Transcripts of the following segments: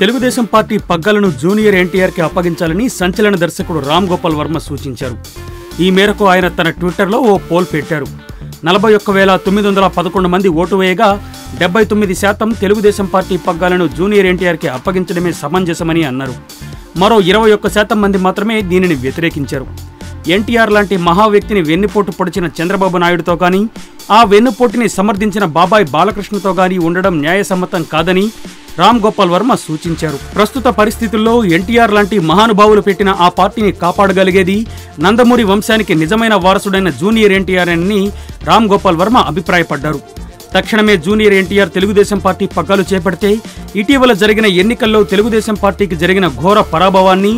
Telugu Desam party పగ్గాలను junior ఎన్టీఆర్కి అప్పగించాలని సంచలన దర్శకుడు రామ్ గోపాల్ వర్మ సూచించారు. ఈ మేరకు ఆయన తన ట్విట్టర్లో ఓ పోల్ పెట్టారు. నలభై ఒక్క వేల తొమ్మిది వందల పదకొండు మంది ఓటు వేయగా డెబ్బై తొమ్మిది శాతం తెలుగుదేశం పార్టీ పగ్గాలను జూనియర్ ఎన్టీఆర్కి అప్పగించడమే సమంజసమని అన్నారు. మరో ఇరవై ఒక్క శాతం మంది మాత్రమే దీనిని వ్యతిరేకించారు. ఎన్టీఆర్ లాంటి మహా వ్యక్తిని వెన్నుపోటు పొడిచిన చంద్రబాబు నాయుడుతో కానీ ఆ వెన్నుపోటుని సమర్థించిన బాబాయ్ బాలకృష్ణతో కానీ ఉండడం న్యాయసమ్మతం కాదని రామ్ గోపాల్ వర్మ సూచించారు. ప్రస్తుత పరిస్థితుల్లో ఎన్టీఆర్ లాంటి మహానుభావులు పెట్టిన ఆ పార్టీని కాపాడగలిగేది నందమూరి వంశానికి నిజమైన వారసుడైన జూనియర్ ఎన్టీఆర్ అని రామ్ గోపాల్ వర్మ అభిప్రాయపడ్డారు. తక్షణమే జూనియర్ ఎన్టీఆర్ తెలుగుదేశం పార్టీ పగ్గాలు చేపడితే ఇటీవల జరిగిన ఎన్నికల్లో తెలుగుదేశం పార్టీకి జరిగిన ఘోర పరాభవాన్ని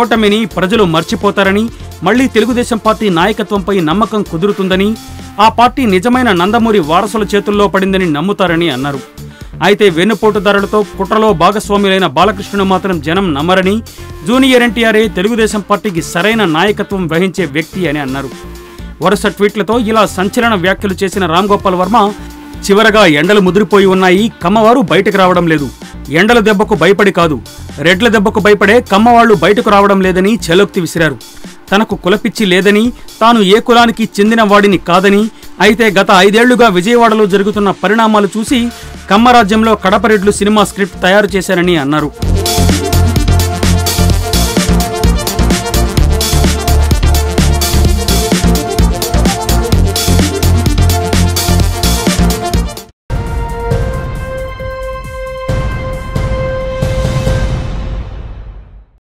ఓటమిని ప్రజలు మర్చిపోతారని మళ్ళీ తెలుగుదేశం పార్టీ నాయకత్వంపై నమ్మకం కుదురుతుందని ఆ పార్టీ నిజమైన నందమూరి వారసుల చేతుల్లో పడిందని నమ్ముతారని అన్నారు. అయితే వెన్నుపోటుదారులతో కుట్రలో భాగస్వాములైన బాలకృష్ణను మాత్రం జనం నమ్మరని జూనియర్ ఎన్టీఆర్ఏ తెలుగుదేశం పార్టీకి సరైన నాయకత్వం వహించే వ్యక్తి అని అన్నారు. వరుస ట్వీట్లతో ఇలా సంచలన వ్యాఖ్యలు చేసిన రామ్ గోపాల్ వర్మ చివరగా ఎండలు ముదిరిపోయి ఉన్నాయి కమ్మవారు బయటకు రావడం లేదు. ఎండల దెబ్బకు భయపడి కాదు. రెడ్ల దెబ్బకు భయపడే కమ్మవాళ్ళు బయటకు రావడం లేదని చెలోక్తి విసిరారు. తనకు కులపిచ్చి లేదని తాను ఏ కులానికి చెందిన వాడిని కాదని అయితే గత ఐదేళ్ళుగా విజయవాడలో జరుగుతున్న పరిణామాలు చూసి కమ్మరాజ్యంలో కడపరెడ్లు సినిమా స్క్రిప్ట్ తయారు చేశారని అన్నారు